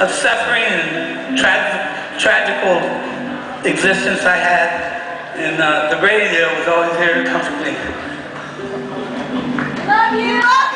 of suffering and tra tragical existence I had. And uh, the radio was always there to comfort me. Love you!